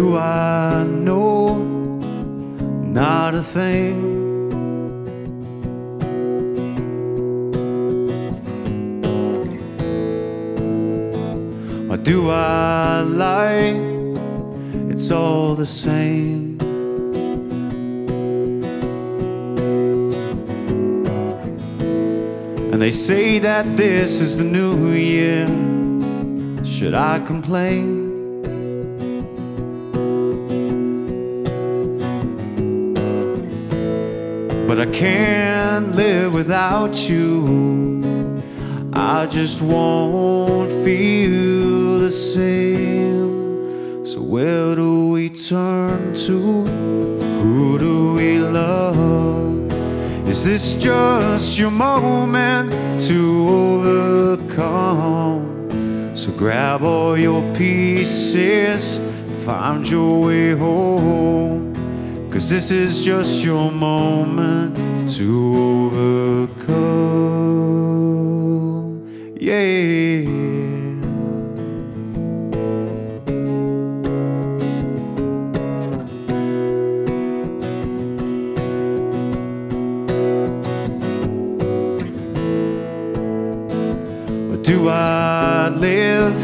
Do I know? Not a thing. Or do I lie? It's all the same. And they say that this is the new year. Should I complain? But I can't live without you. I just won't feel the same. So, where do we turn to? Who do we love? Is this just your moment to overcome? So, grab all your pieces, find your way home. Cause this is just your moment to overcome. Yeah. Do I live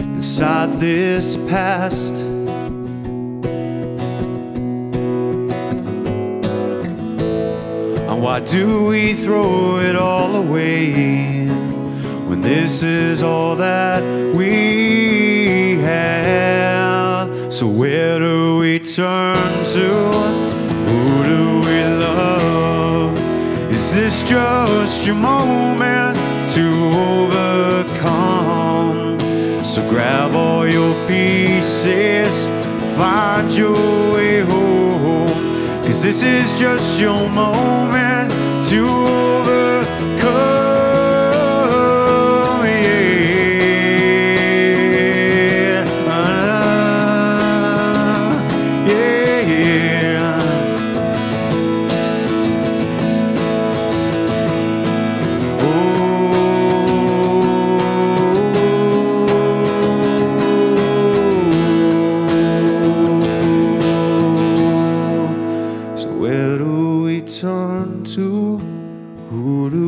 inside this past? Why do we throw it all away when this is all that we have? So, where do we turn to? Who do we love? Is this just your moment to overcome? So, grab all your pieces, find your way home. Cause this is just your moment to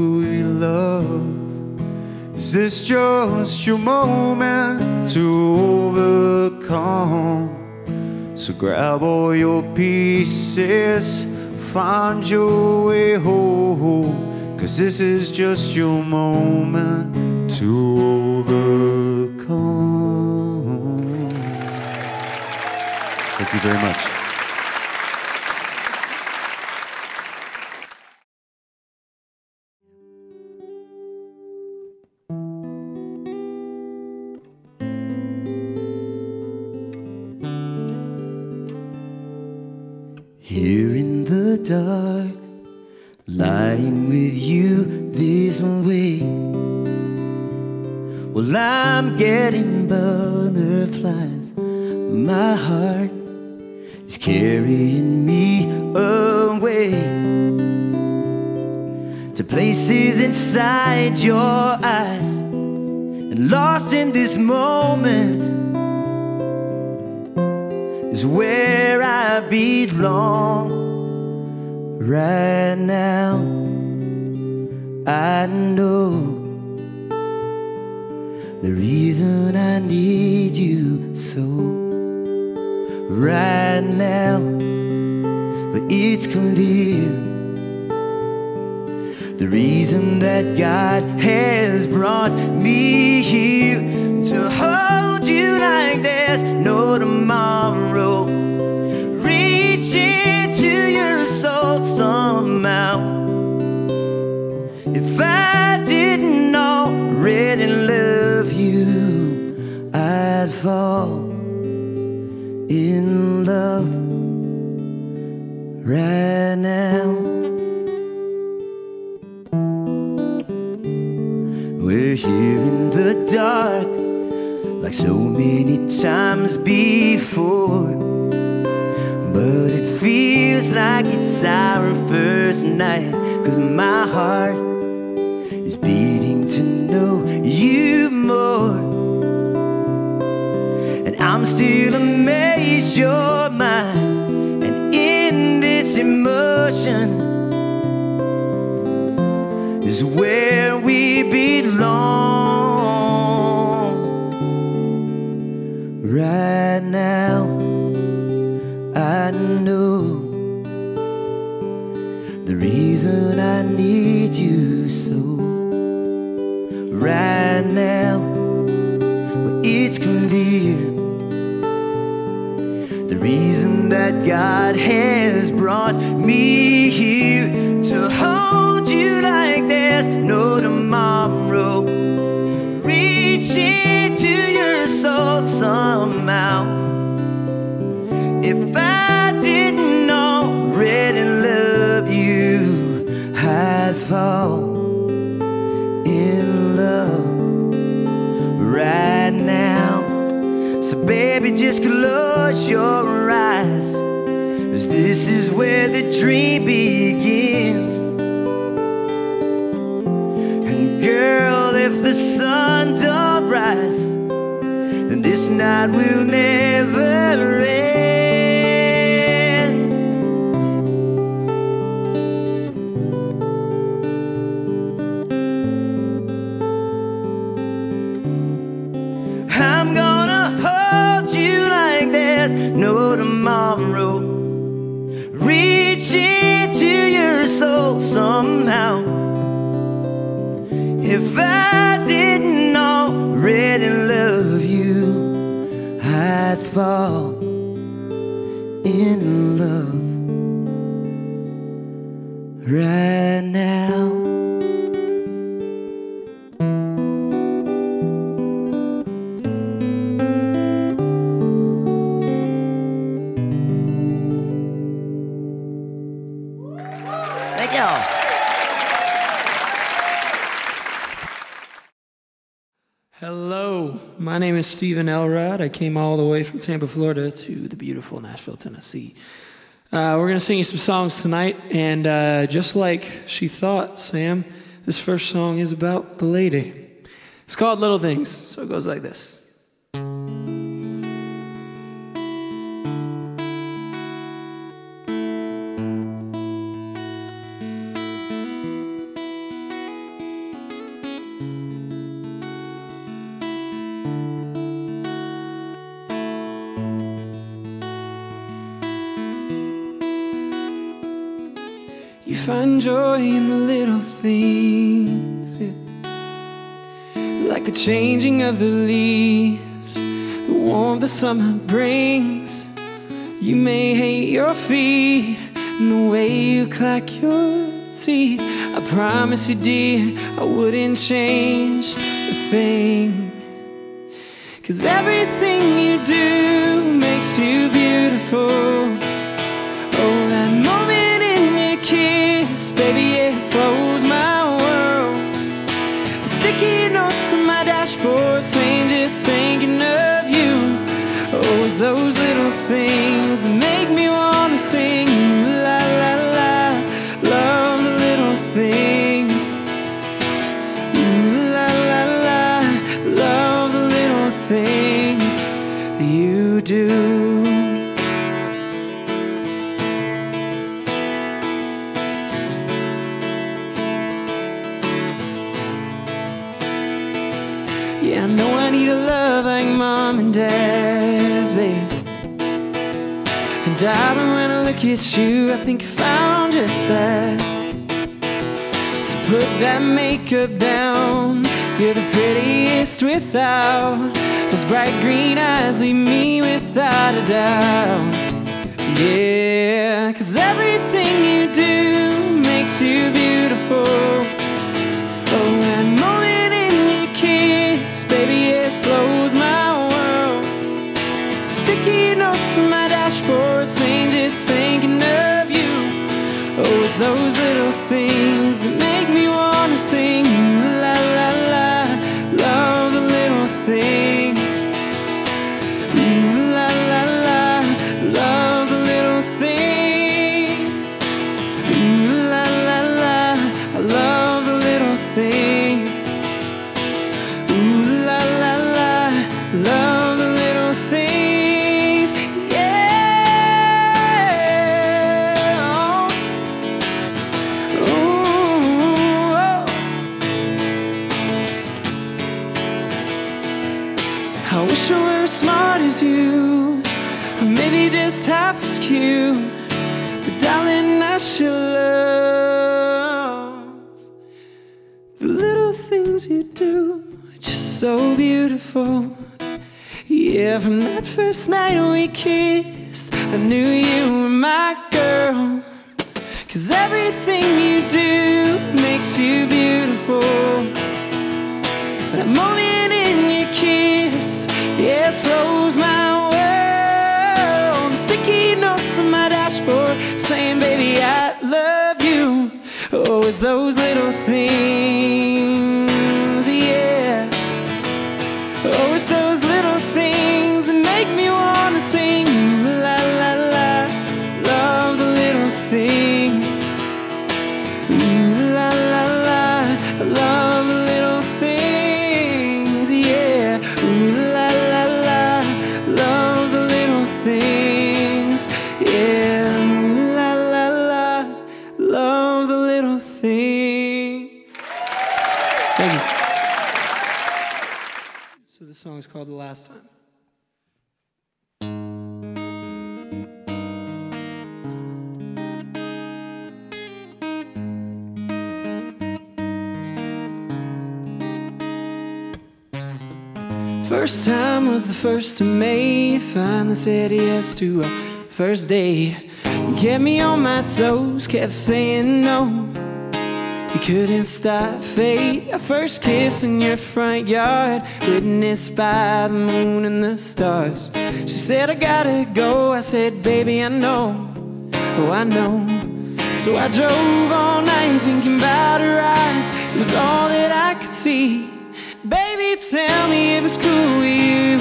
we love? Is this just your moment to overcome? So grab all your pieces, find your way home. Cause this is just your moment to overcome. Thank you very much. Here in the dark, lying with you this way. Well, I'm getting butterflies. My heart is carrying me away to places inside your eyes. And lost in this moment is where I belong right now. I know the reason I need you so right now, but it's clear. The reason that God has brought me here to hold you like there's no tomorrow. If I didn't already love you, I'd fall in love right now. We're here in the dark, like so many times before. Feels like it's our first night, cause my heart is beating to know you more. And I'm still amazed is your mind, and in this emotion is where we belong. Right that is where the dream begins. And, girl, if the sun don't rise, then this night will never is Stephen Ellrod. I came all the way from Tampa, Florida to the beautiful Nashville, Tennessee. Uh, we're going to sing you some songs tonight, and uh, just like she thought, Sam, this first song is about the lady. It's called Little Things, so it goes like this. Find joy in the little things, yeah. like the changing of the leaves, the warmth the summer brings. You may hate your feet and the way you clack your teeth. I promise you, dear, I wouldn't change a thing. Cause everything you do makes you beautiful. Kiss, baby, it slows my world. Sticky notes on my dashboard saying just thinking of you. Oh, it's those little things that make me wanna sing. La la la, love the little things. La la la, love the little things you do. Dad's, babe. And darling, when I look at you, I think I found just that. So put that makeup down. You're the prettiest without those bright green eyes. Leave me without a doubt. Yeah, cause everything you do makes you beautiful. Those little that first night we kissed, I knew you were my girl. Cause everything you do makes you beautiful. That moment in your kiss, yeah, slows my world. Sticky notes on my dashboard saying, baby, I love you. Oh, it's those little things, called The Last Time. First time was the first of May. Finally said yes to a first date. Kept me on my toes, kept saying no. You couldn't stop fate. A first kiss in your front yard, witnessed by the moon and the stars. She said, I gotta go. I said, Baby, I know. Oh, I know. So I drove all night thinking about her eyes. It was all that I could see. Baby, tell me if it's cool with you.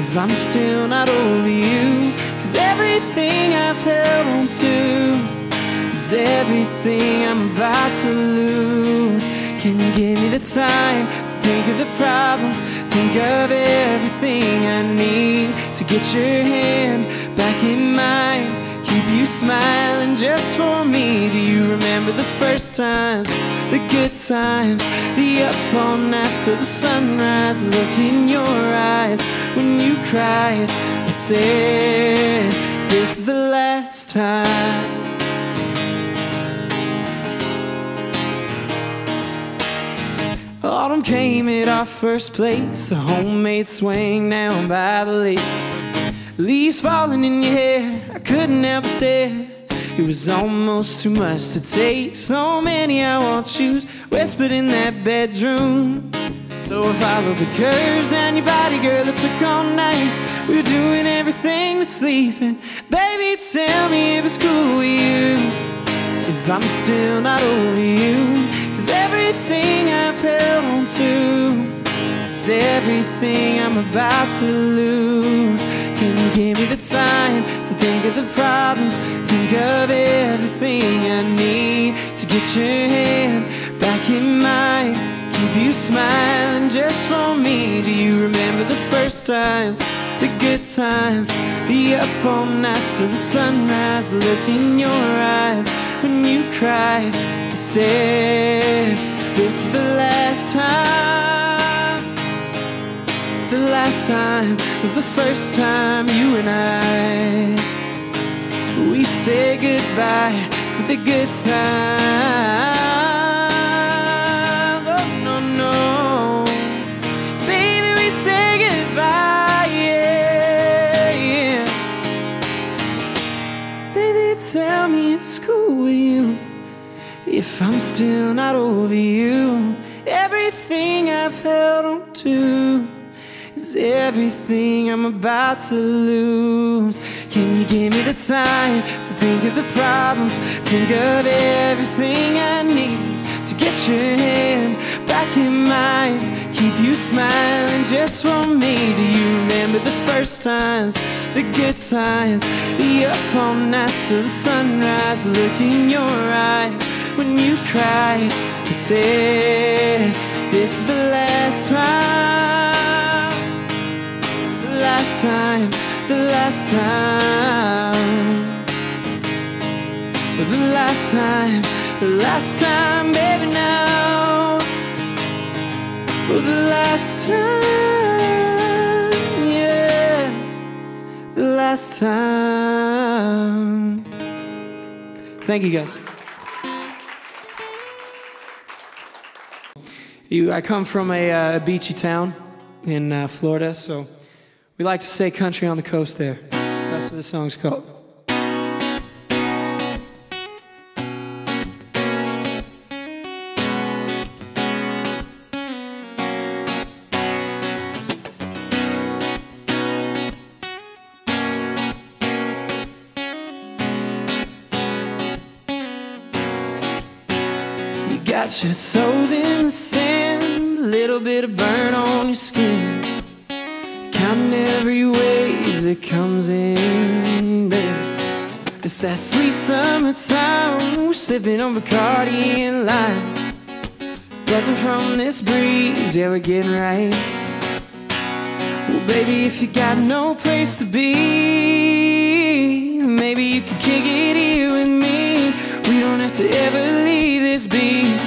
If I'm still not over you. Cause everything I've held on to is everything I'm about to lose. Can you give me the time to think of the problems? Think of everything I need to get your hand back in mine. Keep you smiling just for me. Do you remember the first times, the good times, the up all nights till the sunrise? Look in your eyes when you cried. I said, This is the last time. Autumn came at our first place, a homemade swing down by the lake. Leaves falling in your hair, I couldn't but stare. It was almost too much to take. So many I won't choose, whispered in that bedroom. So I followed the curves down your body, girl. It took all night. We were doing everything but sleeping. Baby, tell me if it's cool with you. If I'm still not over you. Cause everything I've held on to is everything I'm about to lose. Can you give me the time to think of the problems? Think of everything I need to get your hand back in mine. Keep you smiling just for me. Do you remember the first times, the good times, the up all nights till the sunrise? Look in your eyes when you cried. Said, This is the last time. The last time was the first time you and I we say goodbye to the good times. If I'm still not over you, everything I've held on to is everything I'm about to lose. Can you give me the time to think of the problems? Think of everything I need to get your hand back in mine. Keep you smiling just for me. Do you remember the first times, the good times, the up all nights till the sunrise? Look in your eyes when you cried. I said, This is the last time the last time, the last time, the last time, the last time, baby, now, oh, the last time, yeah. the last time. Thank you guys. You, I come from a uh, beachy town in uh, Florida, so we like to say country on the coast there. That's what the song's called. Skin. Counting every wave that comes in, baby. It's that sweet summertime, we're sipping on Bacardi and lime. Buzzing from this breeze, yeah, we're getting right. Well, baby, if you got no place to be, maybe you can kick it here with me. We don't have to ever leave this beach.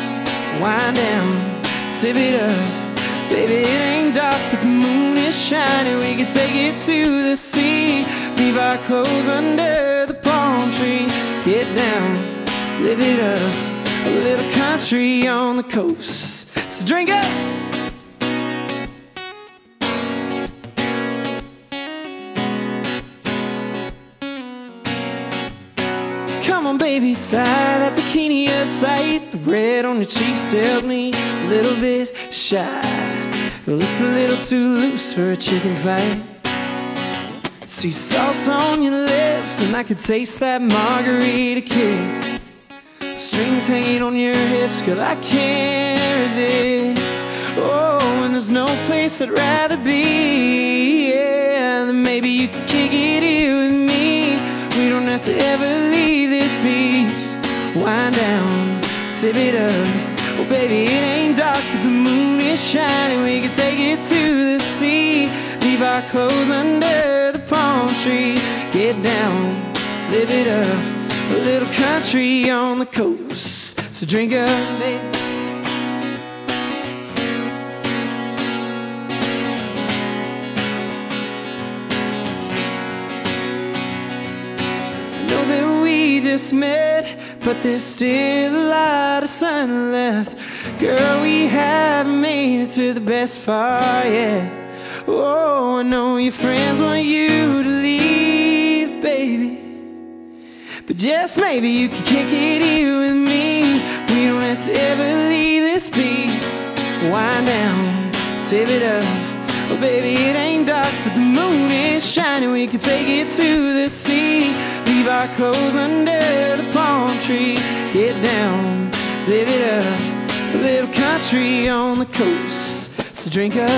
Wind down, tip it up. Baby, it ain't dark, but the moon is shining. We can take it to the sea. Leave our clothes under the palm tree. Get down, live it up. A little country on the coast. So drink up. Come on, baby, tie that bikini up tight. The red on your cheeks tells me a little bit shy. Well, it's a little too loose for a chicken fight. See salt on your lips, and I could taste that margarita kiss. Strings hanging on your hips, girl, I can't resist. Oh, and there's no place I'd rather be. Yeah, then maybe you could kick it here with me. We don't have to ever leave this beach. Wind down, tip it up. Oh, baby, it ain't dark, the moon shining. We can take it to the sea. Leave our clothes under the palm tree. Get down, live it up. A little country on the coast. So drink up, baby. know that we just met, but there's still a lot of sun left. Girl, we haven't made it to the best part yet. Oh, I know your friends want you to leave, baby. But just maybe you can kick it here with me. We don't have to ever leave this beat. Wind down, tip it up. Oh, baby, it ain't dark, but the moon is shining. We can take it to the sea. Leave our clothes under the palm tree. Get down, live it up. Little country on the coast. So drink up.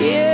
Yeah.